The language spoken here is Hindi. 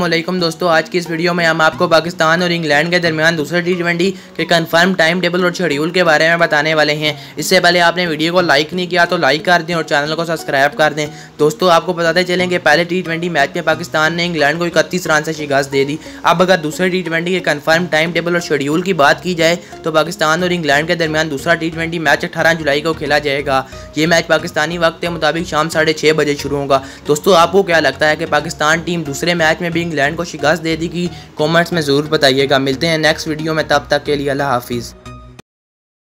वालेकुम दोस्तों, आज की इस वीडियो में हम आपको पाकिस्तान और इंग्लैंड के दरमियान दूसरे टी ट्वेंटी के कंफर्म टाइम टेबल और शेड्यूल के बारे में बताने वाले हैं। इससे पहले आपने वीडियो को लाइक नहीं किया तो लाइक कर दें और चैनल को सब्सक्राइब कर दें। दोस्तों, आपको बताते चलें कि पहले टी ट्वेंटी मैच में पाकिस्तान ने इंग्लैंड को इकतीस रन से शिकस्त दे दी। अब अगर दूसरे टी ट्वेंटी के कन्फर्म टाइम टेबल और शेड्यूल की बात की जाए तो पाकिस्तान और इंग्लैंड के दरमियान दूसरा टी ट्वेंटी मैच अठारह जुलाई को खेला जाएगा। ये मैच पाकिस्तानी वक्त के मुताबिक शाम साढ़े बजे शुरू होगा। दोस्तों, आपको क्या लगता है कि पाकिस्तान टीम दूसरे मैच में भी इंग्लैंड को शिकस्त दे दी कि कॉमेंट्स में ज़रूर बताइएगा। मिलते हैं नेक्स्ट वीडियो में, तब तक के लिए अल्लाह हाफिज़।